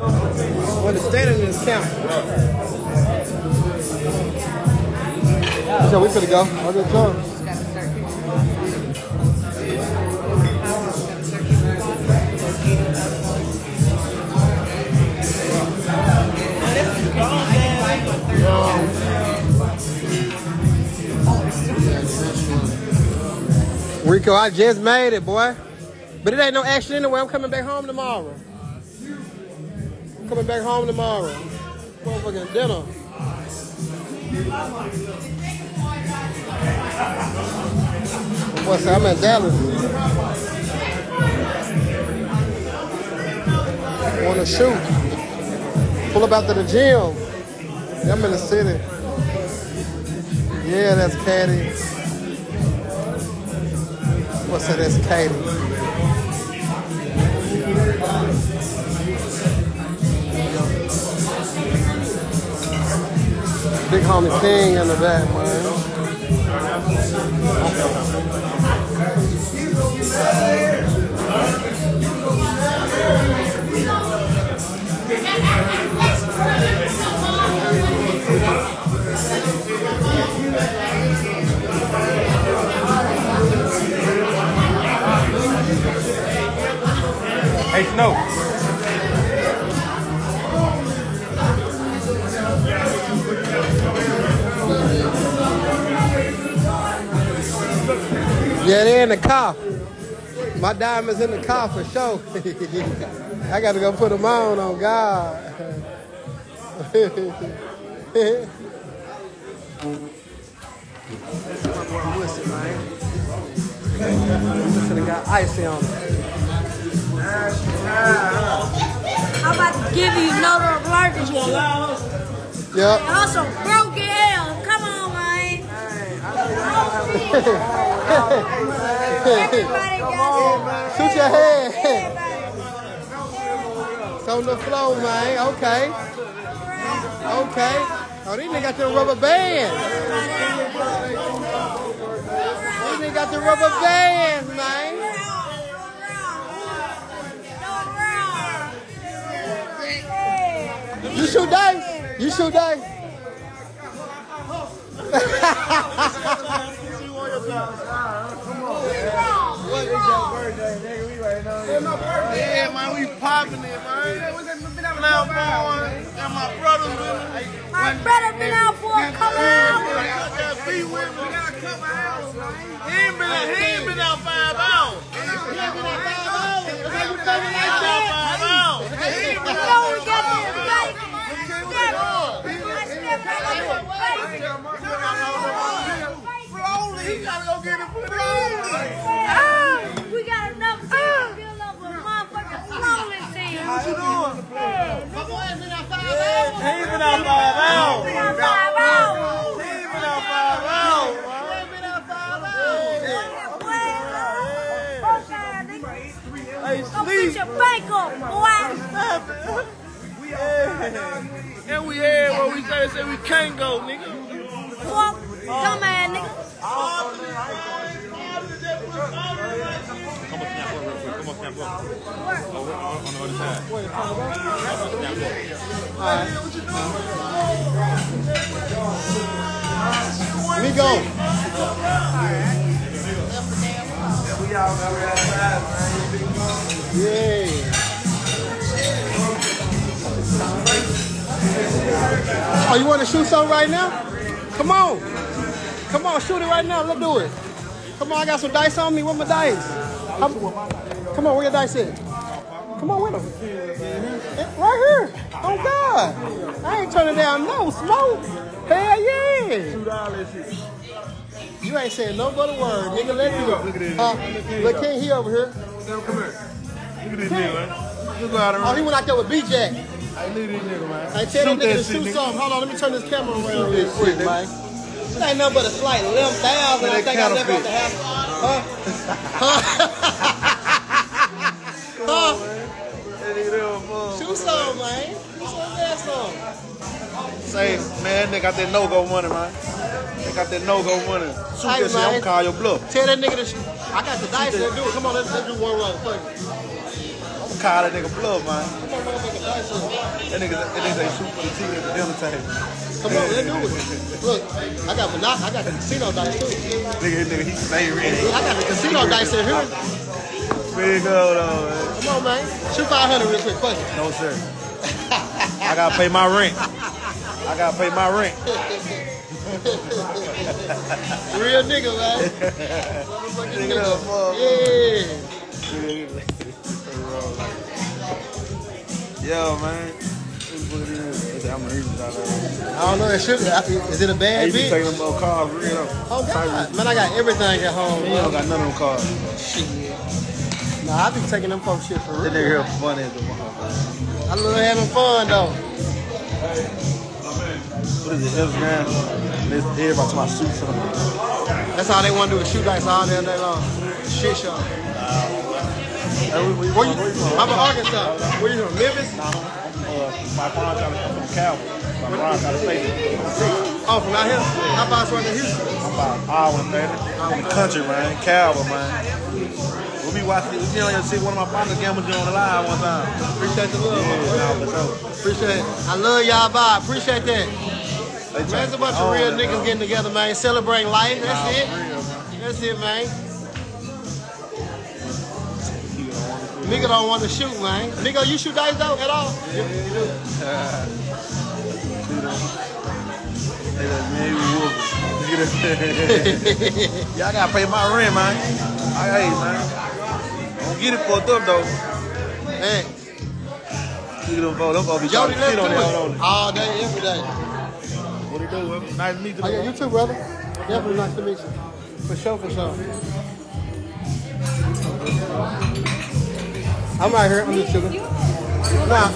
Well, the state of this. So we finna go. I'll get. Rico, I just made it, boy. But it ain't no action anyway. I'm coming back home tomorrow. I'm coming back home tomorrow. Motherfucking dinner. What's I'm at Dallas. Wanna shoot. Pull up out to the gym. I'm in the city. Yeah, that's Caddy. What's that? That's Katie. Big homie King in the back, man. Hey, Snow. In the car. My diamond's in the car for sure. I got to go put them on, on God. got icy on I'm about to give you another allergy. Yep. Also, broken L. Come on, man. Shoot your head. It's on the floor, man. Okay. Okay. Oh, these niggas got the rubber band. These niggas got the rubber bands, man. You shoot dice? You shoot dice? Yeah, man, we popping it, man. Now, and my brother's with me. My brother been out for a couple hours. Got that with me. He ain't been, he ain't been out five hours. He ain't been out five hours. How you thinking like? Five hours. He ain't been out know we got this bike. I stepped right Hey, Go sleep. put your bank up, boy. And we had what we say, say we can't go, nigga. Fuck, dumbass nigga. Come on, snap up real quick. Come on, snap up. Over oh, on, on the other side. We go. Yeah. Oh, you want to shoot something right now? Come on. Come on, shoot it right now. Let's do it. Come on, I got some dice on me. Where my dice? Come, come on, where your dice at? Come on with them. Eh, Right here. Oh, God. I ain't turning down no smoke. Hell yeah. You ain't saying no but a word, nigga. Let me go. Look at Uh, look, King, he over here. Come here. Look at this nigga, man. You go out Oh, he went out there with B-Jack. Hey, look at this nigga, man. I tell them Shoot niggas that to shoot nigga. something. Hold on, let me turn this camera around real quick, man. This ain't nothing but a slight limp thousand. I That think I left out the house. Huh? Huh? huh? That nigga there, fool. Shoot some, man. Shoot some, that some. Say, man, they got that no-go money, man. They got that no-go money. Shoot Hey, that shit, I'm call your bluff. Tell that nigga to shoot. I got the dice. Let's do it. Come on, let's, let's do one run. Fuck it. Call that nigga bluff, man. That nigga, that nigga say shoot for the team at the dinner table. Come on, let's do it. Look, I got monoc- I got the casino dice too. Nigga, nigga, he stay ready. I got the casino dice in here. Big old though, man. Come on, man. Shoot 500 real quick, question. No sir. I gotta pay my rent. I gotta pay my rent. Real nigga, man. Nigga, nigga. fuck. Yeah. Yo, man. What it is. I'm gonna. I don't know. It should. Is it a bad be taking bitch? them little cars real. Oh God, man, I got everything at home. You don't got none of them cars. Shit. Nah, I be taking them folks shit for That real. nigga here funny as a motherfucker. I love having fun though. What is it, Instagram? This everybody to my suits. That's all they want to do is shoot lights all day, all day long. Shit show. Hey, where, you? I'm from Arkansas. Where you from? Memphis? Uh, my father trying to from Calvary. My brother trying to stay. Oh, from out here? How far is from Houston? I'm about an hour and country, man. Calvary, man. We'll be watching. You know, see one of my partners gamble on the live one time. Appreciate the love. Yeah, sure. Appreciate it. I love y'all vibe. Appreciate that. Try- a bunch Oh, of real niggas getting together, man. Celebrating life. That's it. That's it, man. Nigga don't want to shoot, man. Nigga, you shoot dice though at all? They like, man, you whooping. Look at that. Y'all gotta pay my rent, man. I hey, man. Don't get it fucked up though. Man, Look at them folks. Them folks be Jody, let's do on it. All day, every day. What it do? man? Nice to meet you. Oh, yeah, you too, brother. Definitely nice to meet you. For sure, for sure. I'm right here. I'm just chilling. Nah.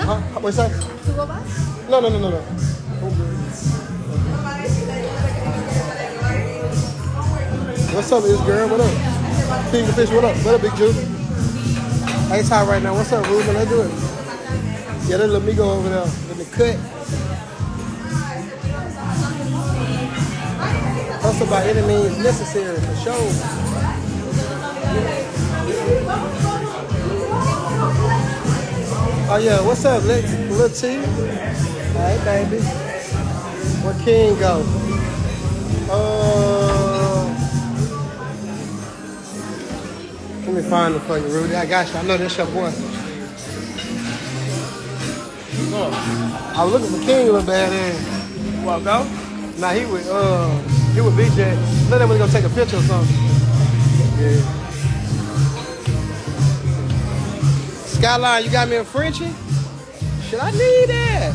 Huh? What's that? To go back? No, no, no, no, no. What's up, this girl? What up? King of Fish, what up? What up, Big Juice? It's hot right now. What's up, Ruben? Let's do it. Yeah, that little Migo over there in the cut. Hustle by any means necessary for sure. Oh yeah, what's up, Lex? Lil T? Hey, baby. Where King go? Uh, let me find the fucking Rudy. I got you. I know that's your boy. I was looking for King a little bad then. Walk out. Nah, he would uh he would BJ. Let him go take a picture or something. Yeah. Skyline, you got me a Frenchie? Should I need that?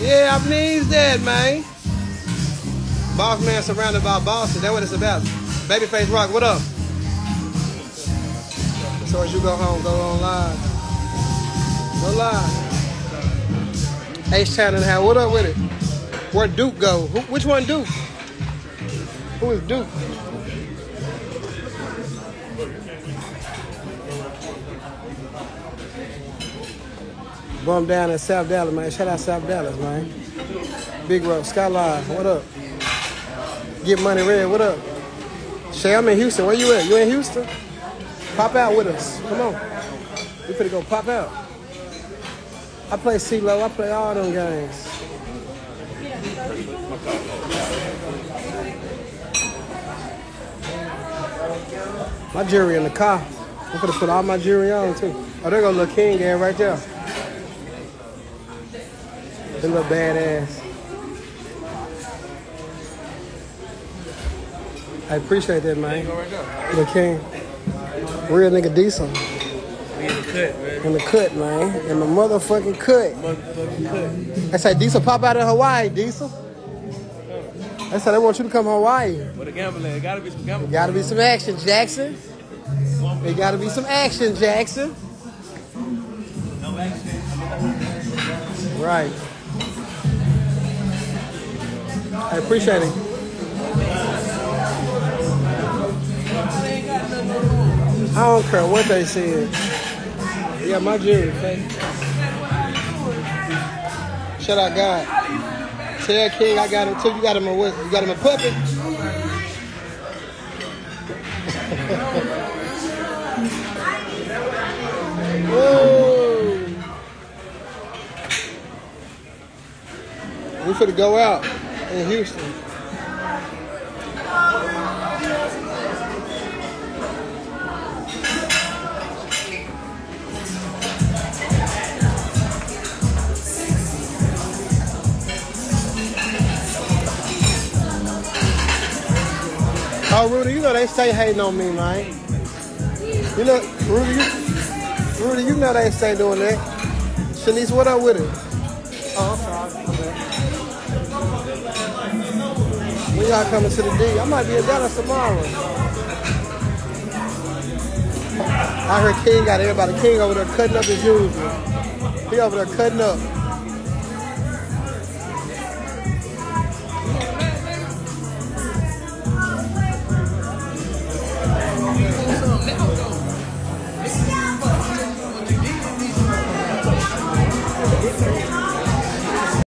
Yeah, I needs that, man. Boss man surrounded by bosses. That's what it's about. Babyface Rock, what up? So as you go home, go on live. Go live. H Town and how? What up with it? Where Duke go? Who, which one Duke? Who is Duke? Bum down in South Dallas, man. Shout out South Dallas, man. Big Rock, Skyline, what up? Get Money Red, what up? Shay, I'm in Houston. Where you at? You in Houston? Pop out with us. Come on. We finna go pop out. I play CeeLo. I play all them games. My jewelry in the car. I'm gonna put all my jewelry on too. Oh, there go little King gang right there. That little badass. I appreciate that, man. Little King. Real nigga decent. We in the cut, man. In the cut, man. In the motherfucking cut. Motherfucking cut. I say Diesel pop out in Hawaii, Diesel. I said they want you to come to Hawaii. But the gambling, it gotta be some gambling. Gotta be some action, Jackson. There gotta be some action, Jackson. Right. I appreciate it. I don't care what they say. Yeah, my jewelry, okay? Shout out God. Tell King I got him too. You got him a what? You got him a puppet? Whoa. We finna go out in Houston. Oh, Rudy, you know they stay hating on me, man. You know, Rudy, you, Rudy, you know they stay doing that. Shanice, what up with it? Oh, I'm sorry. When y'all coming to the D? I might be in Dallas tomorrow. I heard King got everybody. King over there cutting up his usual. He over there cutting up.